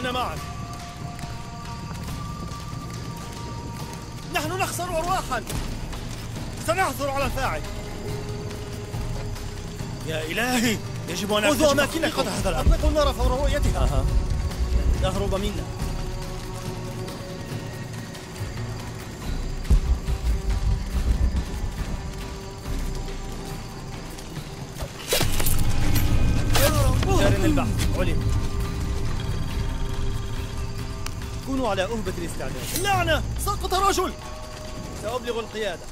أنا معك. نحن نخسر أرواحا. سنعثر على الفاعل. يا إلهي يجب أن خذوا أماكنكم. هذا الأمر. أطلقوا النار فور رؤيتها. أها. تهرب منا. جار البحث. علم. كونوا على أهبة الاستعداد. لعنة سقط رجل. سأبلغ القيادة.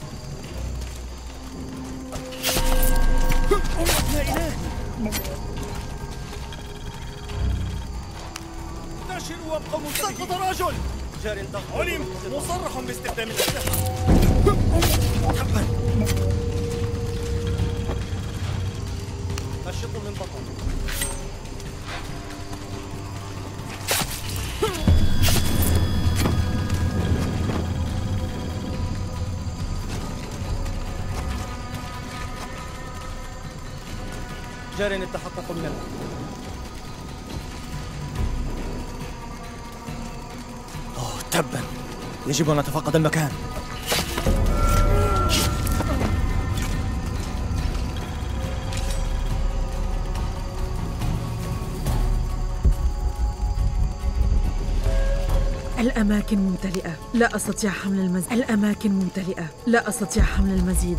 يا إلهي انتشروا وابقوا سقط رجل. جار ضغط علم. مصرح باستخدام الأسلحة. جار التحقق من الأمر أوه تبا. يجب أن نتفقد المكان. الأماكن ممتلئة. لا أستطيع حمل المزيد الأماكن ممتلئة. لا أستطيع حمل المزيد.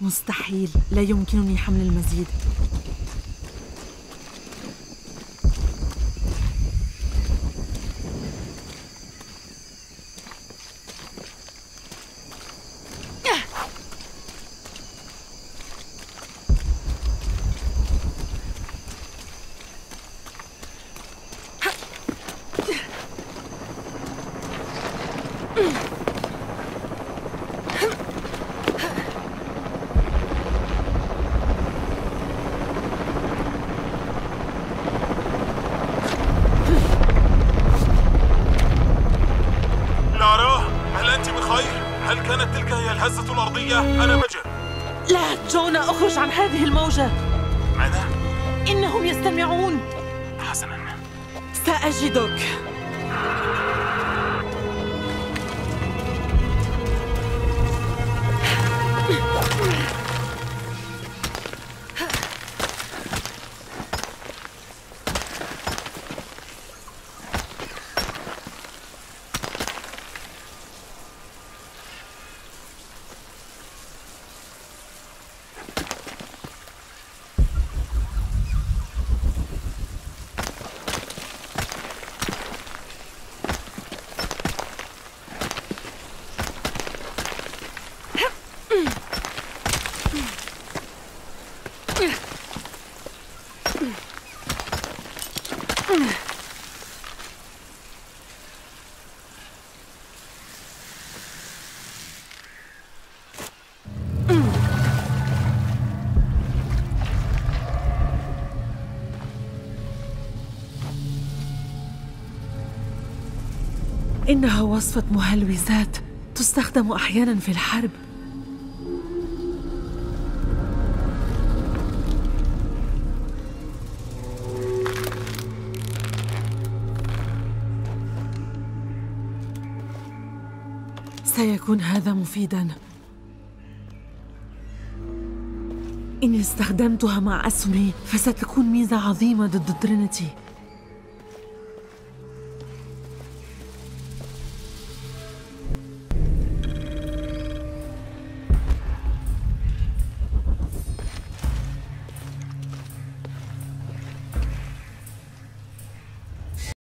مستحيل. لا يمكنني حمل المزيد. الفضائية أنا بجر لا جونا أخرج عن هذه الموجة. ماذا؟ إنهم يستمعون. حسناً. سأجدك. إنها وصفة مهلوزات تستخدم أحيانا في الحرب. سيكون هذا مفيدا. إن استخدمتها مع أسهمي فستكون ميزة عظيمة ضد ترينيتي